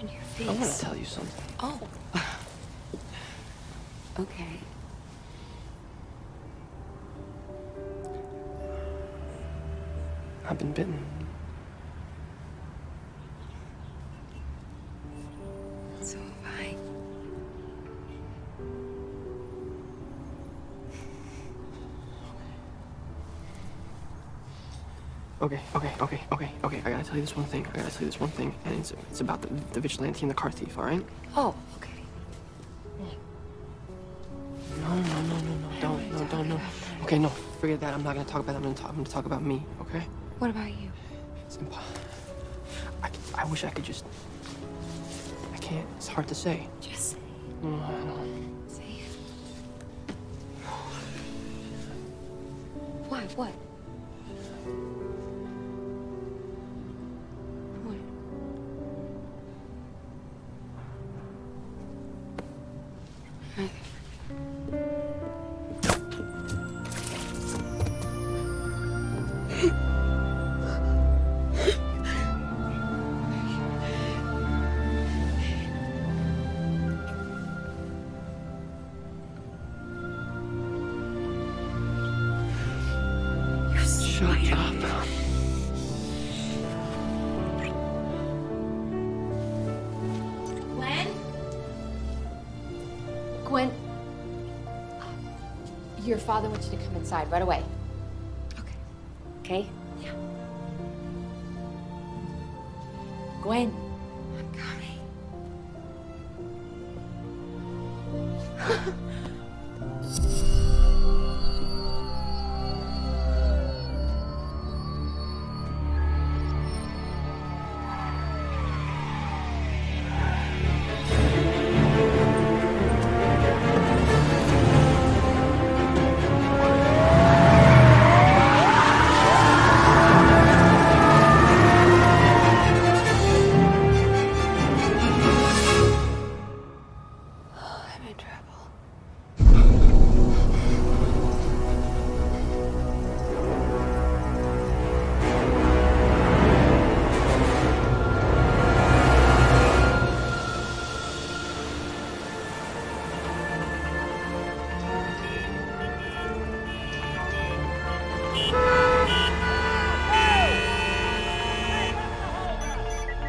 to your face? I want to tell you something. Oh. okay. I've been bitten. So have I. Okay, okay, okay, okay, okay. I gotta tell you this one thing. I gotta tell you this one thing, and it's it's about the, the vigilante and the car thief. All right? Oh, okay. No, no, no, no, no. Don't, no, don't, no. Okay, no. Forget that. I'm not gonna talk about that. I'm gonna talk. I'm gonna talk about me. Okay? What about you? It's impossible. I, I wish I could just. I can't. It's hard to say. Just say. No. Say it. Why? What? Shut up. Gwen? Gwen? Your father wants you to come inside right away. Okay. Okay? Yeah. Gwen. I'm coming.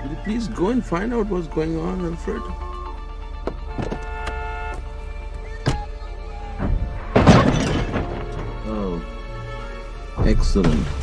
Will you please go and find out what's going on, Alfred? Oh, excellent.